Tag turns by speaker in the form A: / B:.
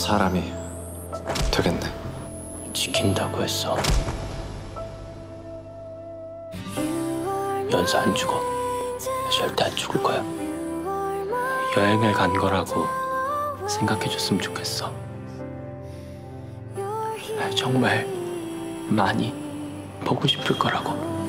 A: 사람이 되겠네.
B: 지킨다고 했어. 연사 안 죽어. 절대 안 죽을 거야. 여행을 간 거라고 생각해줬으면 좋겠어. 아, 정말 많이 보고 싶을 거라고.